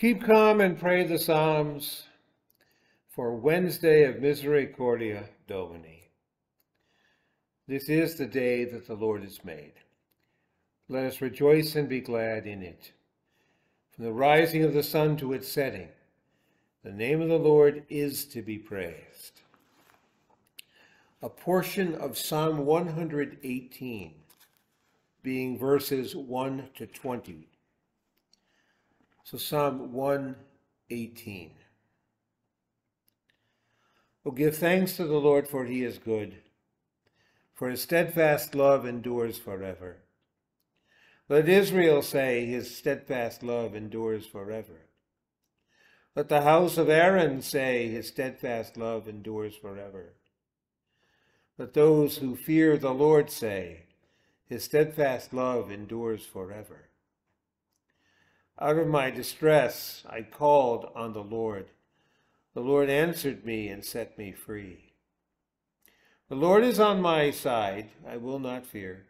Keep calm and pray the Psalms for Wednesday of Misericordia Domini. This is the day that the Lord has made. Let us rejoice and be glad in it. From the rising of the sun to its setting, the name of the Lord is to be praised. A portion of Psalm 118, being verses 1 to 20. So Psalm 118. Oh, give thanks to the Lord, for he is good, for his steadfast love endures forever. Let Israel say, his steadfast love endures forever. Let the house of Aaron say, his steadfast love endures forever. Let those who fear the Lord say, his steadfast love endures forever. Out of my distress I called on the Lord. The Lord answered me and set me free. The Lord is on my side, I will not fear.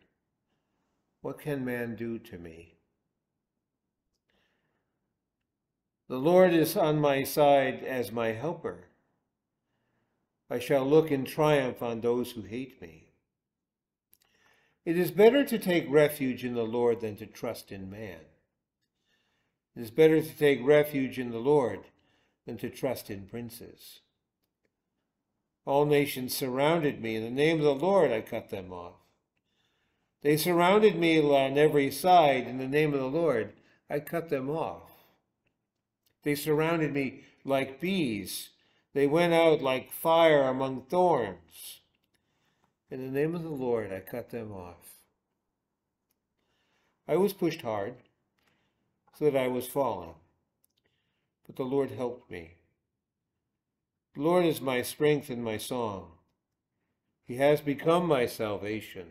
What can man do to me? The Lord is on my side as my helper. I shall look in triumph on those who hate me. It is better to take refuge in the Lord than to trust in man. It is better to take refuge in the Lord than to trust in princes. All nations surrounded me. In the name of the Lord, I cut them off. They surrounded me on every side. In the name of the Lord, I cut them off. They surrounded me like bees. They went out like fire among thorns. In the name of the Lord, I cut them off. I was pushed hard that I was fallen, but the Lord helped me. The Lord is my strength and my song. He has become my salvation.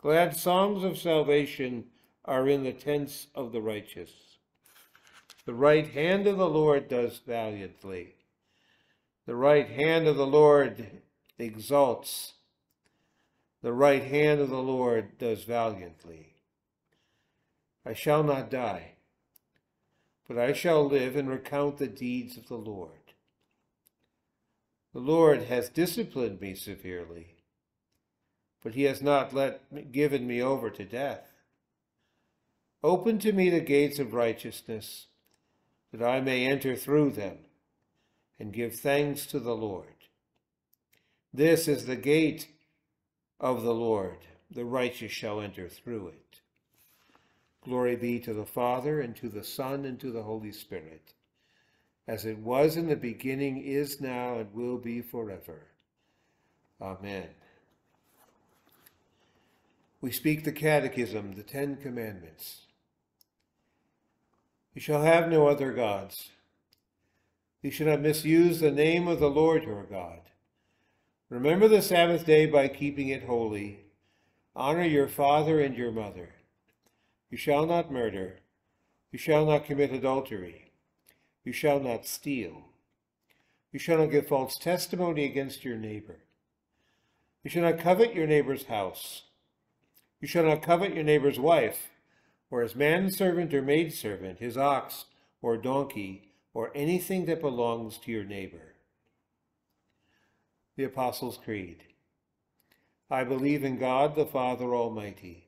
Glad songs of salvation are in the tents of the righteous. The right hand of the Lord does valiantly. The right hand of the Lord exalts. The right hand of the Lord does valiantly. I shall not die, but I shall live and recount the deeds of the Lord. The Lord has disciplined me severely but he has not let given me over to death. Open to me the gates of righteousness, that I may enter through them and give thanks to the Lord. This is the gate of the Lord. The righteous shall enter through it. Glory be to the Father, and to the Son, and to the Holy Spirit, as it was in the beginning, is now, and will be forever. Amen. We speak the Catechism, the Ten Commandments. You shall have no other gods. You shall not misuse the name of the Lord your God. Remember the Sabbath day by keeping it holy. Honor your father and your mother. You shall not murder. You shall not commit adultery. You shall not steal. You shall not give false testimony against your neighbor. You shall not covet your neighbor's house. You shall not covet your neighbor's wife, or his manservant or maidservant, his ox or donkey, or anything that belongs to your neighbor. The Apostles' Creed. I believe in God the Father Almighty,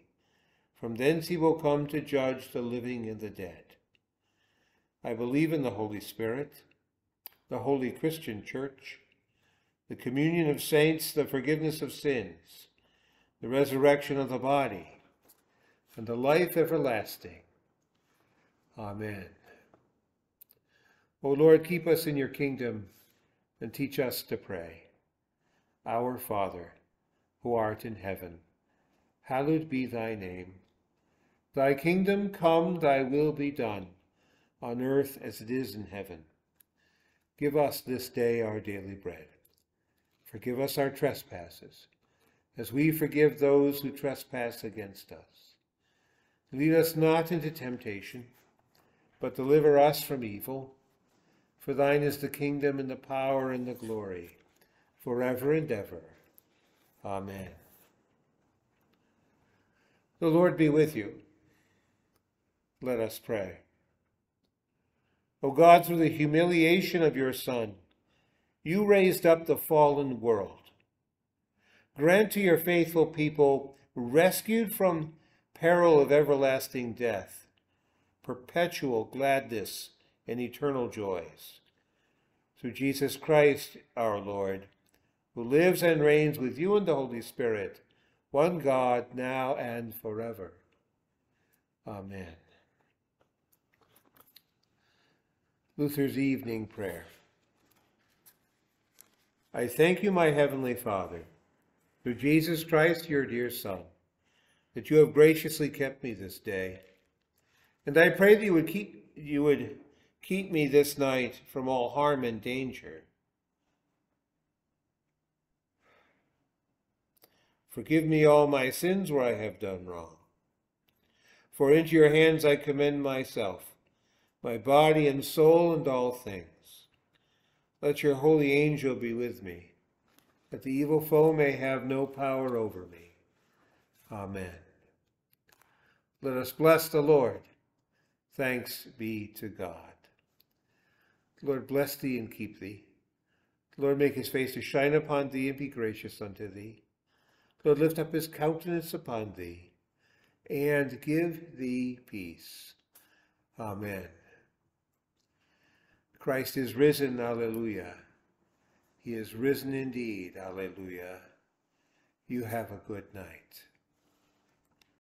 From thence he will come to judge the living and the dead. I believe in the Holy Spirit, the holy Christian Church, the communion of saints, the forgiveness of sins, the resurrection of the body, and the life everlasting. Amen. O Lord, keep us in your kingdom and teach us to pray. Our Father, who art in heaven, hallowed be thy name. Thy kingdom come, thy will be done, on earth as it is in heaven. Give us this day our daily bread. Forgive us our trespasses, as we forgive those who trespass against us. Lead us not into temptation, but deliver us from evil. For thine is the kingdom and the power and the glory, forever and ever. Amen. The Lord be with you. Let us pray. O God, through the humiliation of your Son, you raised up the fallen world. Grant to your faithful people, rescued from peril of everlasting death, perpetual gladness and eternal joys. Through Jesus Christ our Lord, who lives and reigns with you in the Holy Spirit, one God, now and forever. Amen. Luther's Evening Prayer. I thank you, my Heavenly Father, through Jesus Christ, your dear Son, that you have graciously kept me this day. And I pray that you would keep, you would keep me this night from all harm and danger. Forgive me all my sins where I have done wrong. For into your hands I commend myself my body and soul and all things. Let your holy angel be with me, that the evil foe may have no power over me. Amen. Let us bless the Lord. Thanks be to God. The Lord, bless thee and keep thee. The Lord, make his face to shine upon thee and be gracious unto thee. Lord, lift up his countenance upon thee and give thee peace. Amen. Christ is risen, alleluia. He is risen indeed, alleluia. You have a good night.